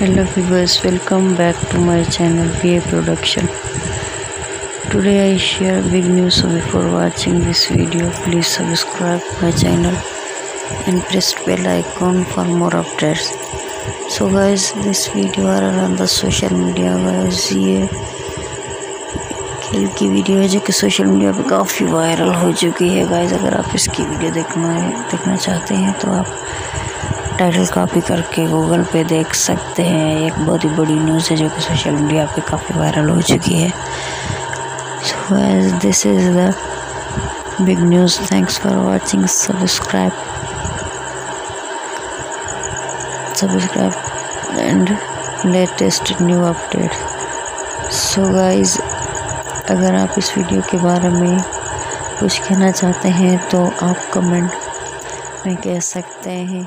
Hello viewers welcome back to my channel P production today I share big news before watching this video please subscribe my channel and press bell icon for more updates so guys this video are on the social media guys ये खेल की video है जो कि social media पर काफ़ी viral हो चुकी है। गाइस अगर आप इसकी वीडियो देखना देखना चाहते हैं तो आप टाइटल कॉपी करके गूगल पे देख सकते हैं। एक बहुत ही बड़ी न्यूज़ है जो कि सोशल मीडिया पे काफ़ी वायरल हो चुकी है। So as this is the big news thanks for watching subscribe subscribe and latest new update so guys अगर आप इस वीडियो के बारे में कुछ कहना चाहते हैं तो आप कमेंट में कह सकते हैं।